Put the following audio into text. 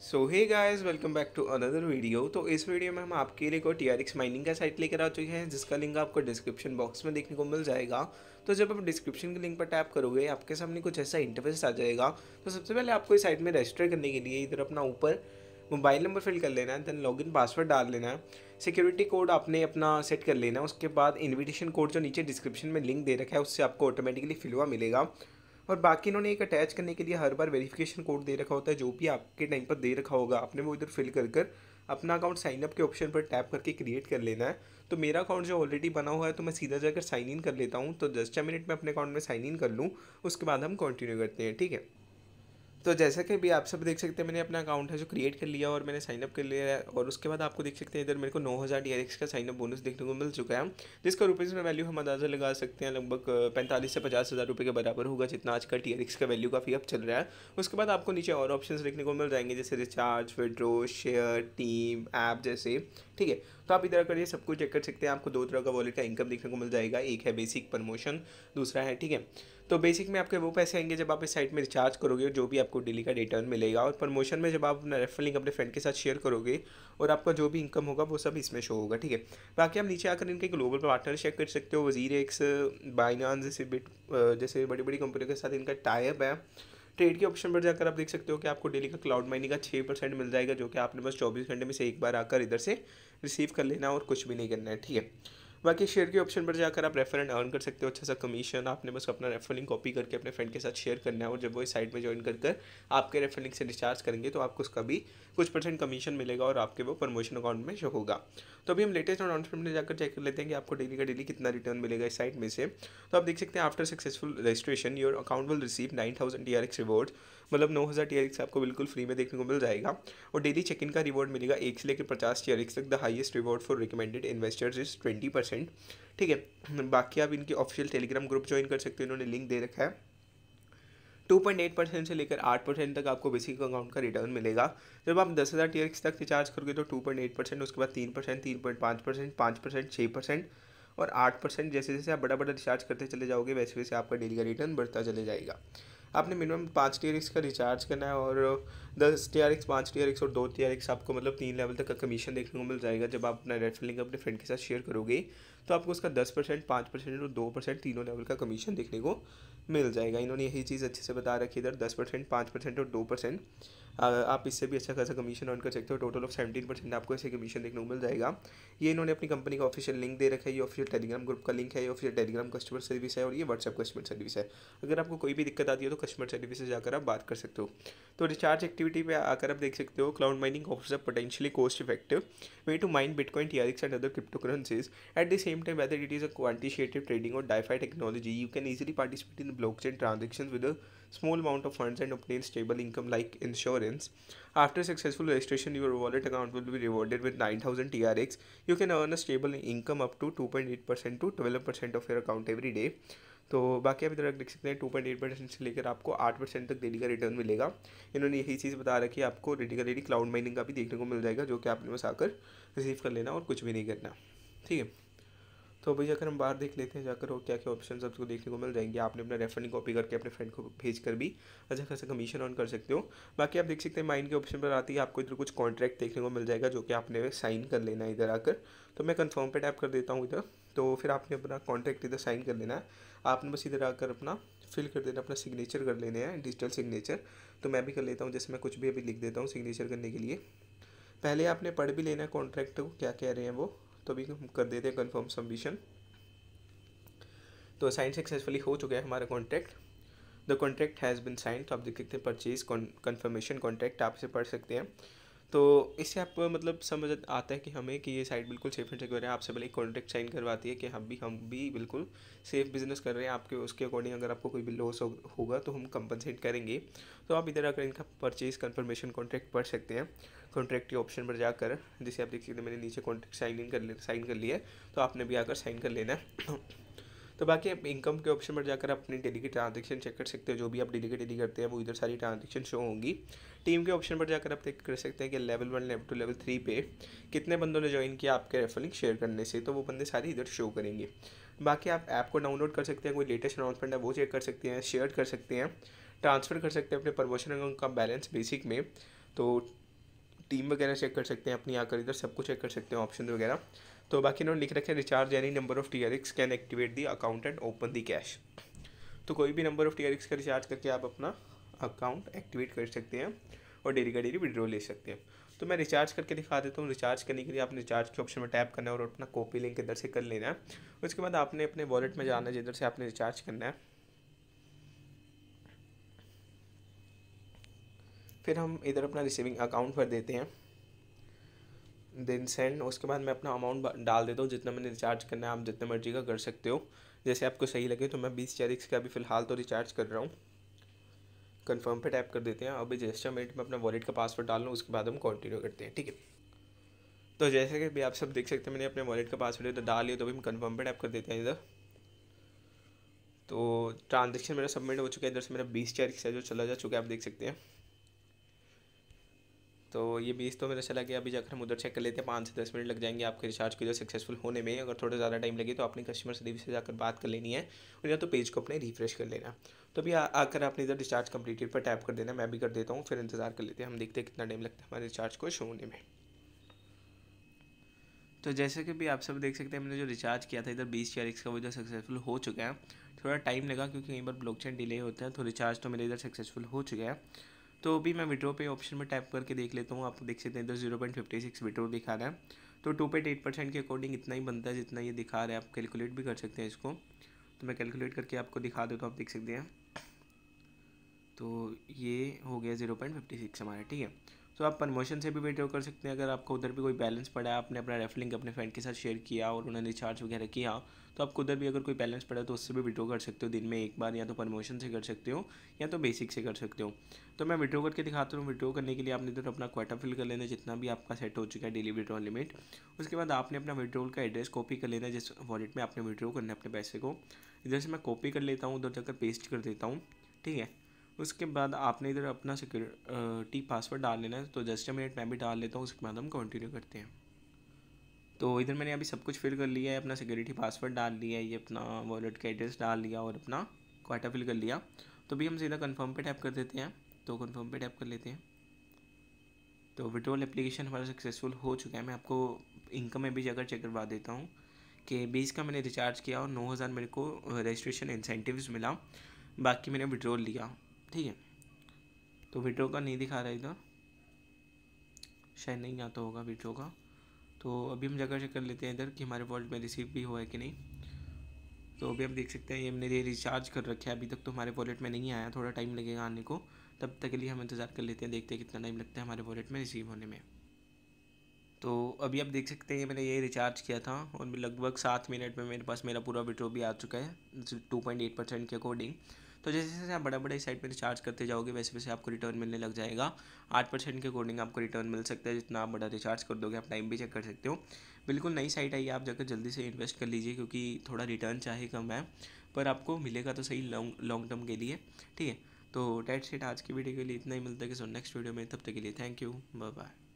So hey guys welcome back to another video तो इस video में हम आपके लिए को टी आर एक्स माइनिंग का साइट लेकर आ चुके हैं, जिसका लिंक आपको डिस्क्रिप्शन बॉक्स में देखने को मिल जाएगा। तो जब आप डिस्क्रिप्शन के लिंक पर टैप करोगे, आपके सामने कुछ ऐसा इंटरफेस आ जाएगा। तो सबसे पहले आपको इस साइट में रजिस्टर करने के लिए इधर अपना ऊपर मोबाइल नंबर फिल कर लेना है देन लॉगिन पासवर्ड डाल लेना है। सिक्योरिटी कोड आपने अपना सेट कर लेना है, उसके बाद इन्विटेशन कोड जो नीचे डिस्क्रिप्शन में लिंक दे रखा है, उससे आपको ऑटोमेटिकली फिल हुआ मिलेगा। और बाकी इन्होंने एक अटैच करने के लिए हर बार वेरिफिकेशन कोड दे रखा होता है, जो भी आपके टाइम पर दे रखा होगा। आपने वो इधर फिल कर कर अपना अकाउंट साइनअप के ऑप्शन पर टैप करके क्रिएट कर लेना है। तो मेरा अकाउंट जो ऑलरेडी बना हुआ है तो मैं सीधा जाकर साइन इन कर लेता हूँ। तो दस छः मिनट में अपने अकाउंट में साइन इन कर लूँ, उसके बाद हम कंटिन्यू करते हैं, ठीक है? तो जैसा कि भी आप सब देख सकते हैं, मैंने अपना अकाउंट है जो क्रिएट कर लिया और मैंने साइन अप कर लिया है। और उसके बाद आपको देख सकते हैं, इधर मेरे को नौ हज़ार डी का साइन अप बोनस देखने को मिल चुका है। जिसका रुपीज़ में वैल्यू हम अंदाज़ा लगा सकते हैं, लगभग पैंतालीस से पचास हज़ार रुपये के बराबर होगा, जितना आज का टी का वैल्यू काफ़ी अप चल रहा है। उसके बाद आपको नीचे और ऑप्शन देखने को मिल जाएँगे, जैसे recharge withdraw share team app जैसे। ठीक है? तो आप इधर करिए सब कुछ चेक कर सकते हैं। आपको दो तरह का वॉलेट का इनकम देखने को मिल जाएगा। एक है बेसिक प्रमोशन दूसरा है, ठीक है? तो बेसिक में आपके वो पैसे आएँगे जब आप इस साइट में रिचार्ज करोगे और जो भी आपको डेली का रिटर्न मिलेगा और प्रमोशन में जब आप अपना रेफर लिंक अपने फ्रेंड के साथ शेयर करोगे और आपका जो भी इनकम होगा वो सब इसमें शो होगा, ठीक है? बाकी आप नीचे आकर इनके ग्लोबल पार्टनर चेक कर सकते हो, वज़ीर एक्स बाइनान जैसे बिट जैसे बड़ी बड़ी कंपनियों के साथ इनका टाइप है। ट्रेड के ऑप्शन पर जाकर आप देख सकते हो कि आपको डेली का क्लाउड माइनिंग का छः परसेंट मिल जाएगा, जो कि आपने बस चौबीस घंटे में से एक बार आकर इधर से रिसीव कर लेना और कुछ भी नहीं करना है, ठीक है? बाकी शेयर के ऑप्शन पर जाकर आप रेफर एंड अर्न कर सकते हो अच्छा सा कमीशन आपने बस अपना रेफर लिंक कॉपी करके अपने फ्रेंड के साथ शेयर करना है और जब वो इस साइट में ज्वाइन कर कर आपके रेफर लिंक से डिस्चार्ज करेंगे तो आपको उसका भी कुछ परसेंट कमीशन मिलेगा और आपके वो प्रमोशन अकाउंट में शो होगा। तो अभी हम लेटेस्ट अनाउंसमेंट में जाकर चेक कर लेते हैं कि आपको डेली का डेली कितना रिटर्न मिलेगा इस साइट में से। तो आप देख सकते हैं after successful registration your account will receive nine thousand T R X reward मतलब नौ हज़ार टी आर एक्स आपको बिल्कुल फ्री में देखने को मिल जाएगा। और डेली चेक इन का रिवॉर्ड मिलेगा एक से लेकर पचास टी आर एक्स तक। The highest reward for recommended investors is twenty percent ठीक है? बाकी आप इनके ऑफिशियल टेलीग्राम ग्रुप ज्वाइन कर सकते हो, इन्होंने लिंक दे रखा है। टू पॉइंट एट परसेंट से लेकर आठ परसेंट तक आपको बेसिक अकाउंट का रिटर्न मिलेगा। जब आप दस हज़ार टी तक रिचार्ज करोगे तो टू पॉइंट एट परसेंट उसके बाद तीन परसेंट तीन पॉइंट पाँच परसेंट पाँच परसेंट छः परसेंट और आठ परसेंट जैसे जैसे आप बड़ा बड़ा रिचार्ज करते चले जाओगे वैसे वैसे आपका डेली का रिटर्न बढ़ता चले जाएगा। आपने मिनिमम पाँच टी का रिचार्ज करना है और दस टी आर एक्स पाँच टी आर एक्स और दो टी आर एक्स आपको मतलब तीन लेवल तक का कमीशन देखने को मिल जाएगा जब आप अपना रेफर लिंक अपने फ्रेंड के साथ शेयर करोगे तो आपको उसका दस परसेंट, पाँच परसेंट और दो परसेंट तीनों लेवल का कमीशन देखने को मिल जाएगा। इन्होंने यही चीज़ अच्छे से बता रखी इधर, दस परसेंट, पाँच परसेंट और दो परसेंट। आप इससे भी अच्छा खासा कमीशन अर्न कर सकते हो। टोटल ऑफ़ सेवेंटीन परसेंट आपको ऐसे कमीशन देखने को मिल जाएगा। ये इन्होंने अपनी कंपनी का ऑफिशियल लिंक दे रखा है, ये ऑफिशियल टेलीग्राम ग्रुप का लिंक है, ये ऑफिशियल टेलीग्राम कस्टमर सर्विस है और ये व्हाट्सएप कस्टमर सर्विस है। अगर आपको कोई भी दिक्कत आती है तो कस्टमर सर्विस से जाकर आप बात कर सकते हो। तो रिचार्ज एक्टिविटी पे आकर आप देख सकते हो cloud mining offers a potentially cost effective way to mine bitcoin TRX and other cryptocurrencies at the same time whether it is a quantitative trading और DeFi technology you can easily participate in block and transaction with small amount of funds and obtain stable income like insurance after successful registration your wallet account will be rewarded with nine thousand T R X you can earn a stable income up to two point eight percent to twelve percent of your account every day तो बाकी आप इधर देख सकते हैं to point eight percent से लेकर आपको आठ परसेंट तक डेली का रिटर्न मिलेगा। इन्होंने यही चीज़ बता रखी है, आपको डेली का डेली क्लाउड माइनिंग का भी देखने को मिल जाएगा, जो कि आपने बस आकर रिसीव कर लेना और कुछ भी नहीं करना। ठीक है? तो अभी जाकर हम बाहर देख लेते हैं जाकर और क्या क्या ऑप्शन आपको देखने को मिल जाएँगे। आपने अपना रेफरिंग कॉपी करके अपने फ्रेंड को भेज कर भी अच्छा खासा कमीशन ऑन कर सकते हो। बाकी आप देख सकते हैं माइन के ऑप्शन पर आती है, आपको इधर कुछ कॉन्ट्रैक्ट देखने को मिल जाएगा, जो कि आपने साइन कर लेना है इधर आकर। तो मैं कन्फर्म पे टैप कर देता हूँ इधर। तो फिर आपने अपना कॉन्ट्रैक्ट इधर साइन कर लेना है। आपने बस इधर आकर अपना फिल कर देना, अपना सिग्नेचर कर लेने हैं डिजिटल सिग्नेचर तो मैं भी कर लेता हूँ, जैसे मैं कुछ भी अभी लिख देता हूँ सिग्नेचर करने के लिए। पहले आपने पढ़ भी लेना है कॉन्ट्रैक्ट को, क्या कह रहे हैं वो तो अभी हम कर देते हैं कन्फर्म सबमिशन तो साइन सक्सेसफुली हो चुका है हमारा contract the contract has been sign तो आप देख सकते हैं परचेज कन्फर्मेशन कॉन्ट्रैक्ट आप इसे पढ़ सकते हैं। तो इससे आप मतलब समझ आता है कि हमें कि ये साइट बिल्कुल सेफ़ एंड सिक्योर है। आपसे पहले एक कॉन्ट्रैक्ट साइन करवाती है कि हम भी हम भी बिल्कुल सेफ़ बिज़नेस कर रहे हैं। आपके उसके अकॉर्डिंग अगर आपको कोई भी लॉस हो, होगा तो हम कंपनसेट करेंगे। तो आप इधर आकर इनका परचेज कन्फर्मेशन कॉन्ट्रैक्ट पढ़ सकते हैं। कॉन्ट्रैक्ट के ऑप्शन पर जाकर जिसे आप देख सकते हैं मैंने नीचे कॉन्ट्रैक्ट साइन इन कर साइन कर लिया है तो आपने भी आकर साइन कर लेना है। तो बाकी आप इनकम के ऑप्शन पर जाकर अपनी डेली की ट्रांजेक्शन चेक कर सकते हो, जो भी आप डेली के डेली करते हैं, वो इधर सारी ट्रांजेक्शन शो होंगी। टीम के ऑप्शन पर जाकर आप चेक कर सकते हैं कि level one level two level three पे कितने बंदों ने ज्वाइन किया आपके रेफरिंग शेयर करने से तो वो बंदे सारे इधर शो करेंगे। बाकी आप ऐप को डाउनलोड कर सकते हैं, कोई लेटेस्ट अनाउंसमेंट है, वो चेक कर सकते हैं शेयर कर सकते हैं ट्रांसफ़र कर सकते हैं अपने प्रमोशन का बैलेंस बेसिक में। तो टीम वगैरह चेक कर सकते हैं, अपनी आकर इधर सब कुछ चेक कर सकते हैं ऑप्शन वगैरह। तो बाकी इन्होंने लिख रखे recharge any number of T R X can activate the account and open the cash तो कोई भी number of T R X का रिचार्ज करके आप अपना अकाउंट एक्टिवेट कर सकते हैं और डेली का डेली विड्रॉ ले सकते हैं। तो मैं रिचार्ज करके दिखा देता हूँ रिचार्ज करने के लिए आपने रिचार्ज के ऑप्शन में टैप करना है और अपना कॉपी लिंक इधर से कर लेना है। उसके बाद आपने अपने वॉलेट में जाना है, जिधर से आपने रिचार्ज करना है। फिर हम इधर अपना रिसीविंग अकाउंट भर देते हैं। देन सेंड उसके बाद मैं अपना अमाउंट डाल देता हूँ, जितना मैंने रिचार्ज करना है, आप जितने मर्ज़ी का कर सकते हो। जैसे आपको सही लगे तो मैं बीस चारिक्स का अभी फ़िलहाल तो रिचार्ज कर रहा हूँ। कन्फर्म पे टैप कर देते हैं। अभी जैसे मिनट में अपना वॉलेट का पासवर्ड डाल लूँ, उसके बाद हम कंटिन्यू करते हैं, ठीक है? तो जैसे कि भी आप सब देख सकते हैं, मैंने अपने वॉलेट का पासवर्ड इधर डाल लिया तो अभी हम कन्फर्म पे टैप कर देते हैं इधर। तो ट्रांजेक्शन मेरा सबमिट हो चुका है, इधर से मेरा बीस चारिक्स है जो चला जा चुका है, आप देख सकते हैं। तो ये बीस तो मेरा चला गया अभी जाकर हम उधर चेक कर लेते हैं, पाँच से दस मिनट लग जाएँगे आपके रिचार्ज के जो सक्सेसफुल होने में। अगर थोड़ा ज़्यादा टाइम लगे तो अपनी कस्टमर सर्विस से जाकर बात कर लेनी है, और या तो पेज को अपने रिफ्रेश कर लेना। तो अभी आकर आपने इधर रिचार्ज कम्प्लीटेड पर टैप कर देना, मैं भी कर देता हूँ, फिर इंतज़ार कर लेते हैं, हम देखते हैं कितना टाइम लगता है हमारे रिचार्ज को शो होने में। तो जैसे कि भी आप सब देख सकते हैं, हमने जो रिचार्ज किया था इधर बीस चार का, वो इधर सक्सेसफुल हो चुका है। थोड़ा टाइम लगा क्योंकि कई बार ब्लॉकचेन डिले होता है तो रिचार्ज तो मेरे इधर सक्सेसफुल हो चुका है। तो अभी मैं विड्रो पे ऑप्शन में टैप करके देख लेता हूँ, आप देख सकते हैं, इधर zero point fifty six withdraw दिखा रहा है। तो टू पॉइंट एट परसेंट के अकॉर्डिंग इतना ही बनता है जितना ये दिखा रहा है, आप कैलकुलेट भी कर सकते हैं इसको। तो मैं कैलकुलेट करके आपको दिखा देता हूँ, आप देख सकते हैं। तो ये हो गया ज़ीरो पॉइंट फिफ्टी सिक्स हमारा, ठीक है। तो आप प्रमोशन से भी विड्रॉ कर सकते हैं। अगर आपको उधर भी कोई बैलेंस पड़ा है, आपने अपना रेफलिंग अपने फ्रेंड के साथ शेयर किया और उन्होंने रिचार्ज वगैरह किया तो आपको उधर भी अगर कोई बैलेंस पड़ा तो उससे भी विड्रॉ कर सकते हो दिन में एक बार या तो प्रमोशन से कर सकते हो या तो बेसिक से कर सकते हो। तो मैं विड्रॉ करके दिखाता हूँ। विड्रॉ करने के लिए आपने इधर अपना क्वाटा फिल कर लेना, जितना भी आपका सेट हो चुका है डेली विड्रॉ लिमिट उसके बाद आपने अपना विड्रॉल का एड्रेस कॉपी कर लेना, जिस वॉलेट में आपने विड्रॉ करना है अपने पैसे को। इधर से मैं कॉपी कर लेता हूँ, उधर जाकर पेस्ट कर देता हूँ, ठीक है? उसके बाद आपने इधर अपना सिक्योरिटी पासवर्ड डाल लेना है तो जस्ट अ मिनट मैं भी डाल लेता हूँ, उसके बाद हम कंटिन्यू करते हैं। तो इधर मैंने अभी सब कुछ फिल कर लिया है, अपना सिक्योरिटी पासवर्ड डाल लिया है, ये अपना वॉलेट का एड्रेस डाल लिया और अपना क्वाटा फिल कर लिया। तो अभी हम सीधा कन्फर्म पे टैप कर देते हैं तो कन्फर्म पे टैप कर लेते हैं। तो विड्रोल एप्लीकेशन हमारा सक्सेसफुल हो चुका है। मैं आपको इनकम में भी जाकर चेक करवा देता हूँ कि बीस का मैंने रिचार्ज किया और नौ हज़ार मेरे को रजिस्ट्रेशन इंसेंटिव्स मिला। बाकी मैंने विड्रोल लिया। ठीक है? तो विड्रो का नहीं दिखा रहा इधर। शायद नहीं आता होगा विड्रो का। तो अभी हम जगह चेक कर लेते हैं इधर कि हमारे वॉलेट में रिसीव भी हुआ है कि नहीं। तो अभी हम देख सकते हैं, ये हमने ये रिचार्ज कर रखा है। अभी तक तो हमारे वॉलेट में नहीं आया, थोड़ा टाइम लगेगा आने को। तब तक के लिए हम इंतज़ार कर लेते हैं, देखते हैं कितना टाइम लगता है हमारे वॉलेट में रिसीव होने में। तो अभी आप देख सकते हैं, मैंने ये रिचार्ज किया था और लगभग सात मिनट में मेरे पास मेरा पूरा विड्रो भी आ चुका है टू पॉइंट एट परसेंट के अकॉर्डिंग तो जैसे जैसे आप बड़ा बड़ा साइड पर रिचार्ज करते जाओगे, वैसे वैसे आपको रिटर्न मिलने लग जाएगा। आठ परसेंट के अकॉर्डिंग आपको रिटर्न मिल सकता है, जितना आप बड़ा रिचार्ज कर दोगे, आप टाइम भी चेक कर सकते हो। बिल्कुल नई साइट आई है, आप जाकर जल्दी से इन्वेस्ट कर लीजिए, क्योंकि थोड़ा रिटर्न चाहे कम है, पर आपको मिलेगा तो सही लॉन्ग लॉन्ग टर्म के लिए, ठीक है? तो डेट सेट आज की वीडियो के लिए, इतना ही, मिलता है कि सो नेक्स्ट वीडियो में, तब तक के लिए थैंक यू बाय बाय